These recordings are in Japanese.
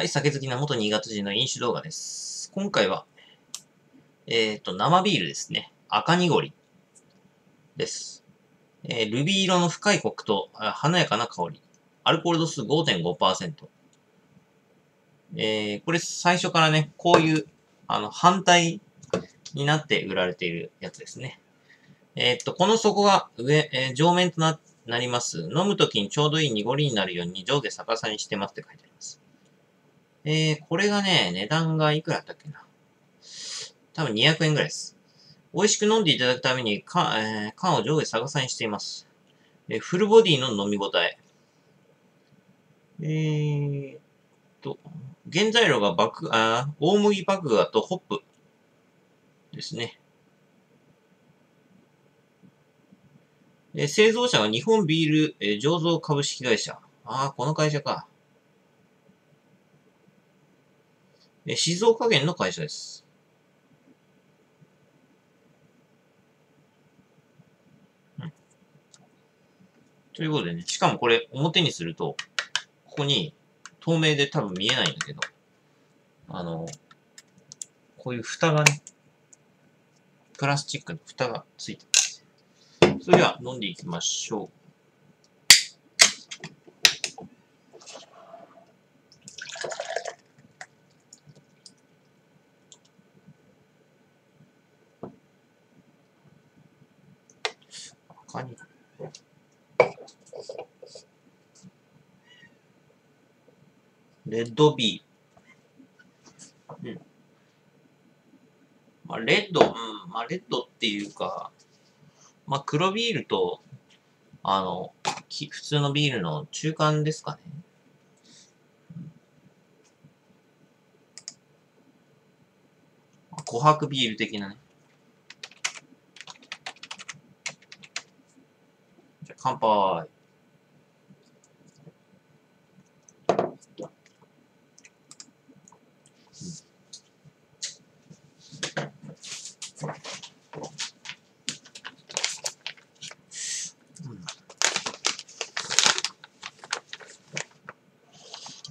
はい、酒好きな元新潟人の飲酒動画です。今回は、えっ、と、生ビールですね。赤濁りです。えールビー色の深いコクと華やかな香り。アルコール度数5.5%。えー、これ最初からね、こういう、あの、反対になって売られているやつですね。えっ、と、この底が上、えー上面とな、なります。飲むときにちょうどいい濁りになるように上下逆さにしてますって書いてあります。えー、これがね、値段がいくらだったっけな？多分200円ぐらいです。美味しく飲んでいただくために缶、えー缶を上下逆さにしています。えーフルボディの飲み応え。えーっと、原材料が麦、あ大麦麦芽とホップですね。えー製造者は日本ビール、えー醸造株式会社。ああ、この会社か。えー静岡県の会社です。ということでね、しかもこれ表にすると、ここに透明で多分見えないんだけど、あの、こういう蓋がね、プラスチックの蓋がついてます。それでは飲んでいきましょう。赤に。レッドビール。うん。まあ、レッド、うん、まあ、レッドっていうか、まあ、黒ビールと、あの、き普通のビールの中間ですかね。琥珀ビール的なね。じゃあ乾杯。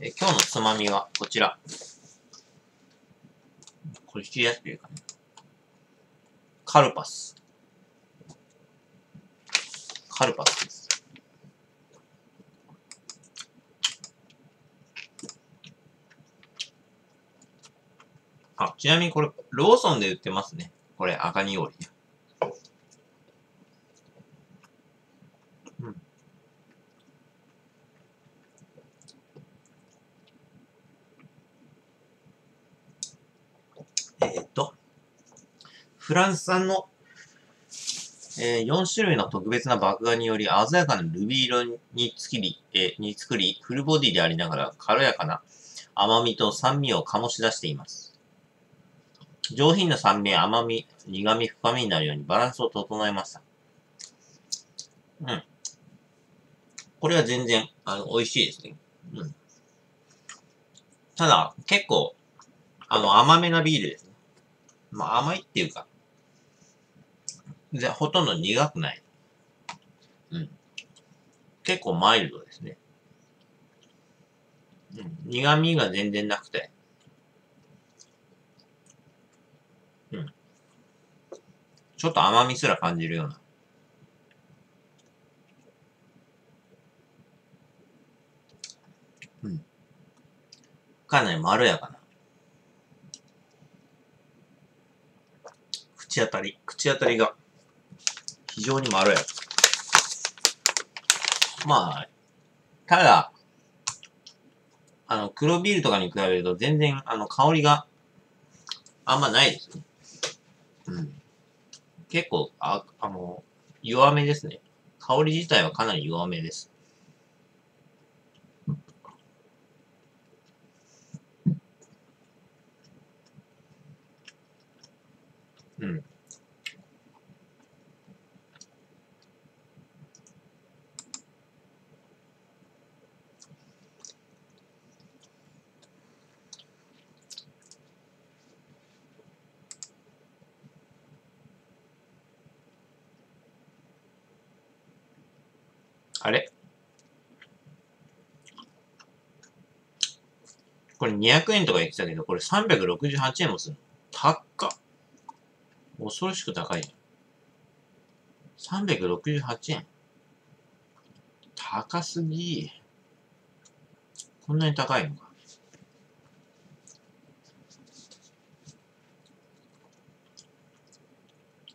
え今日のつまみはこちら。これ知りやすく言うかね。カルパス。カルパスです。あ、ちなみにこれ、ローソンで売ってますね。これ、赤濁り。うん。えーっと、フランス産の、えー4種類の特別な麦芽により鮮やかなルビー色に作り、えーに作り、フルボディでありながら軽やかな甘みと酸味を醸し出しています。上品な酸味、甘み、苦味、深みになるようにバランスを整えました。うん。これは全然、あの、美味しいですね。うん。ただ、結構、あの、甘めなビールですね。まあ、甘いっていうか、で、ほとんど苦くない。うん。結構マイルドですね。うん。苦味が全然なくて。うん。ちょっと甘みすら感じるような。うん。かなりまろやかな。口当たり、口当たりが非常にまろやか。まあ、ただ、あの、黒ビールとかに比べると全然、あの、香りがあんまないですね。うん。結構、あ、あの、弱めですね。香り自体はかなり弱めです。うん。あれ？これ200円とか言ってたけど、これ368円もするの？高っ。恐ろしく高いじゃん。368円。高すぎ。こんなに高いのか。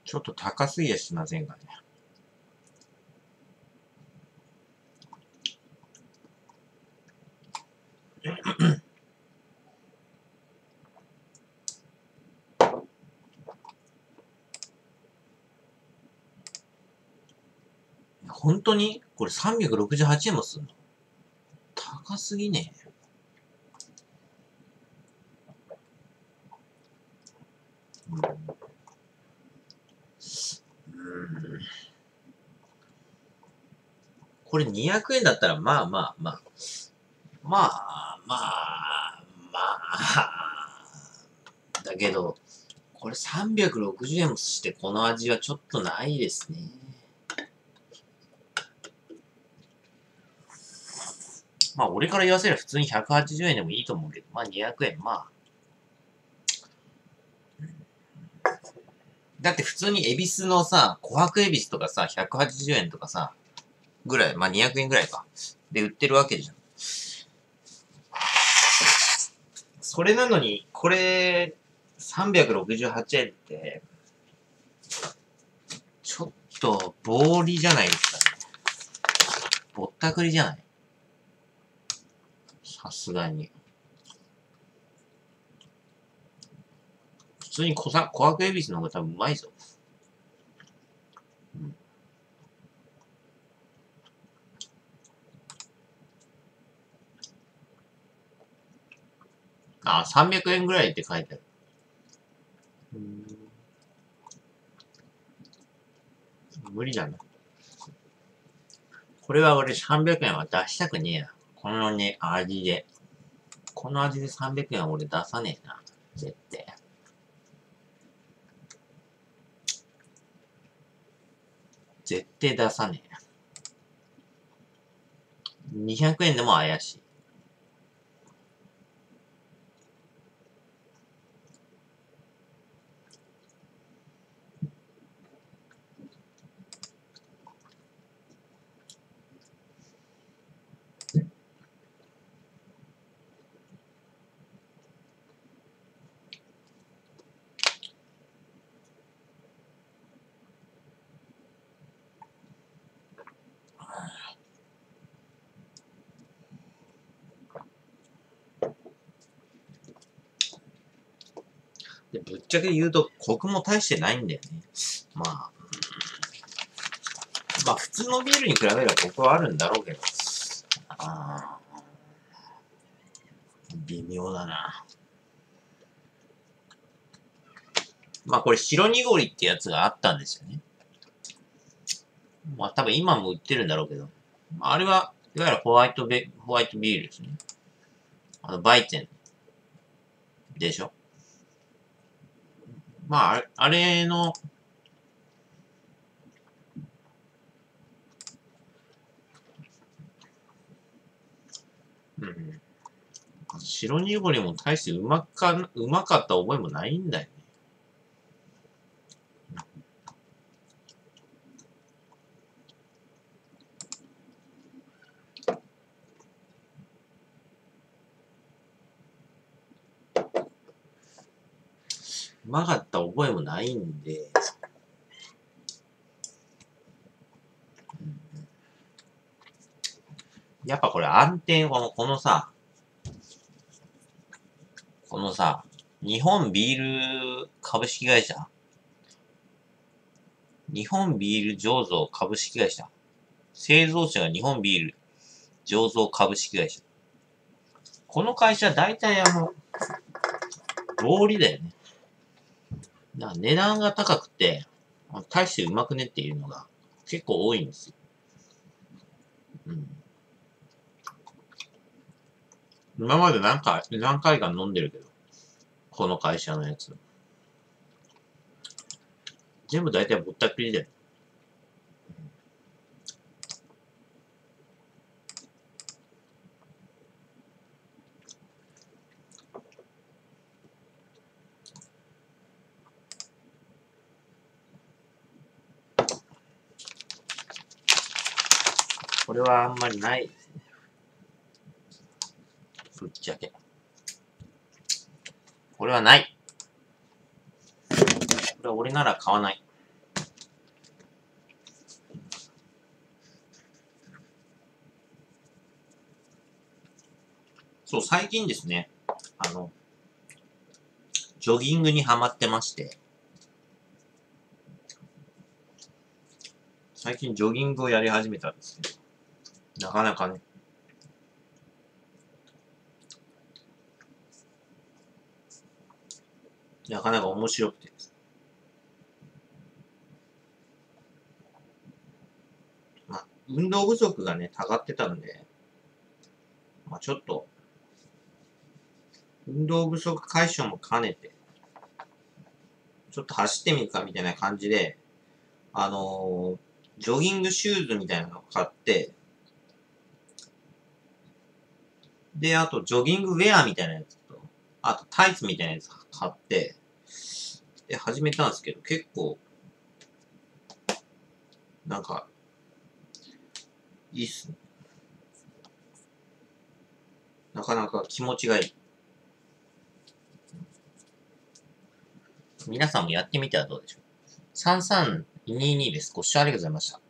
ちょっと高すぎやしませんかね。本当に？これ368円もすんの？高すぎね。うん。これ200円だったらまあまあまあ。まあまあまあ。だけどこれ360円もしてこの味はちょっとないですね。まあ、俺から言わせれば普通に180円でもいいと思うけど、まあ、200円、まあ。だって普通に恵比寿のさ、琥珀恵比寿とかさ、180円とかさ、ぐらい、まあ200円ぐらいか。で売ってるわけじゃん。それなのに、これ、368円って、ちょっと、暴利じゃないですかね。ぼったくりじゃない？さすがに。普通に小さ、小悪恵比寿の方が多分うまいぞ。うん。あ、300円ぐらいって書いてある。無理だな。これは俺300円は出したくねえな。このね、味で。この味で300円は俺出さねえな。絶対。絶対出さねえ。200円でも怪しい。ぶっちゃけ言うと、コクも大してないんだよね。まあ、まあ普通のビールに比べればコクはあるんだろうけど、あ微妙だな。まあこれ白濁りってやつがあったんですよね。まあ多分今も売ってるんだろうけど、まああれは、いわゆるホワイトベ、ホワイトビールですね。あの、バイテン。でしょ？まあ、あれの、うん。白濁りも大してうまか、うまかった覚えもないんだよね。うまかった覚えもないんで、やっぱこれ安定、この、このさ、このさ、日本ビール株式会社？日本ビール醸造株式会社？製造者が日本ビール醸造株式会社この会社大体あの、合理だよね。だから値段が高くて、大してうまくねっていうのが結構多いんですよ。うん。今まで何回、何回か飲んでるけど、この会社のやつ。全部大体ぼったくりだよ。あんまりないですね。ぶっちゃけ。これはない。これは俺なら買わない。そう、最近ですね、あの、ジョギングにハマってまして、最近ジョギングをやり始めたんですけど、なかなかね、なかなか面白くて。まあ、運動不足がね、たがってたんで、まあちょっと、運動不足解消も兼ねて、ちょっと走ってみるかみたいな感じで、あのージョギングシューズみたいなのを買って、で、あと、ジョギングウェアみたいなやつと、あと、タイツみたいなやつ買って、で、始めたんですけど、結構、なんか、いいっすね。なかなか気持ちがいい。皆さんもやってみてはどうでしょう。3322です。ご視聴ありがとうございました。